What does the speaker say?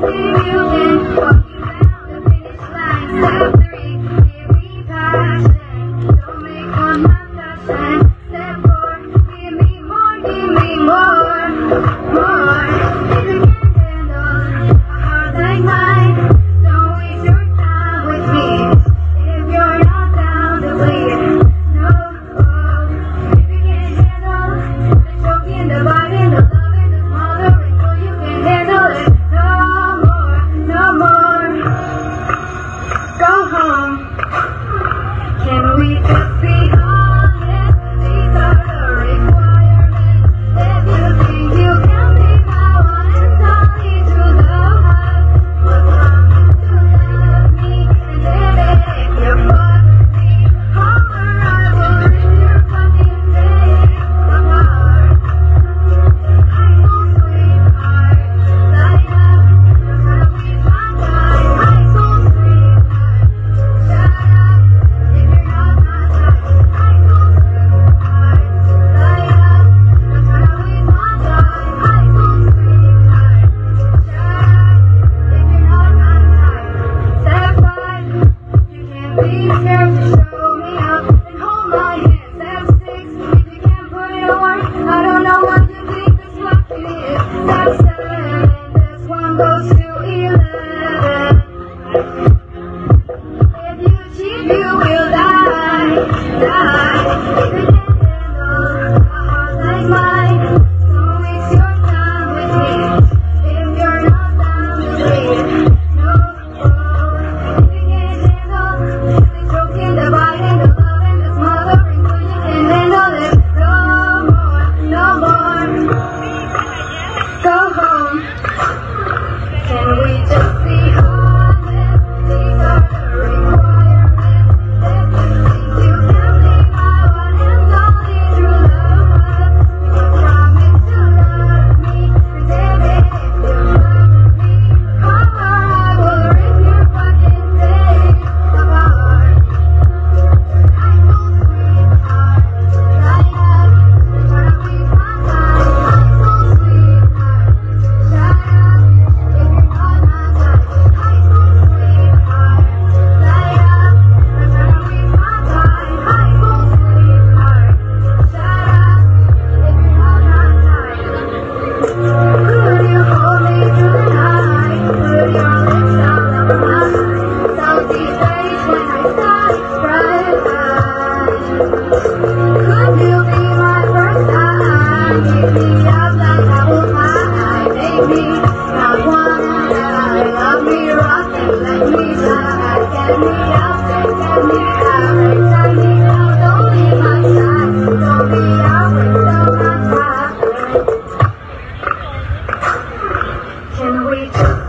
Thank you. we just. Amen.